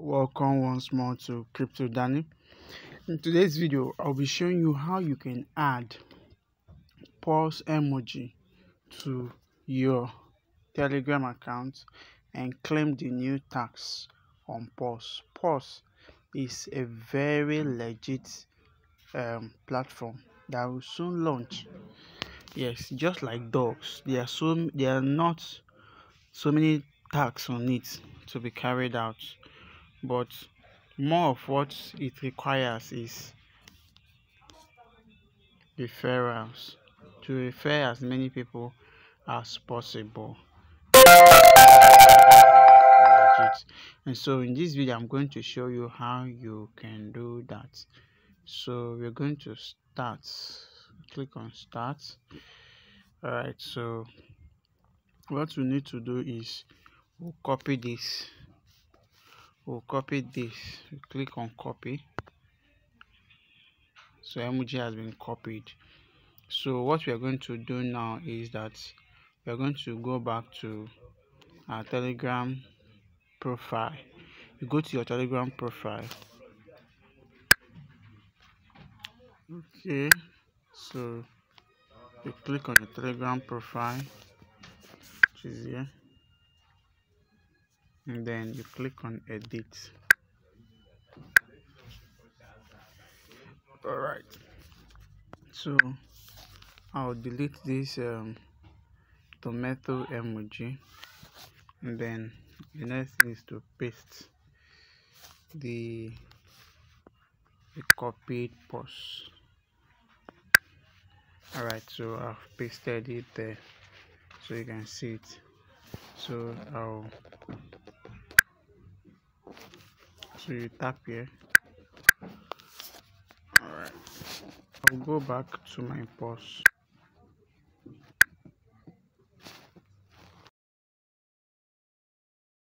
welcome once more to crypto danny in today's video i'll be showing you how you can add paws emoji to your telegram account and claim the new tax on paws. Paws is a very legit um, platform that will soon launch. Yes just like dogs. There are so there are not so many tax on it to be carried out but more of what it requires is referrals. To refer as many people as possible. And so in this video i'm going to show you how you can do that. So we're going to start. Click on start. All right so what we need to do is we'll copy this we'll copy this. We click on copy. So emoji has been copied. So what we are going to do now is that we are going to go back to our telegram profile. You go to your telegram profile. Okay. So you click on the telegram profile which is here and then you click on edit. All right so i'll delete this um, tomato emoji. And then the next thing is to paste the the copied paws. All right so i've pasted it there so you can see it. So i'll so you tap here. All right. I'll go back to my post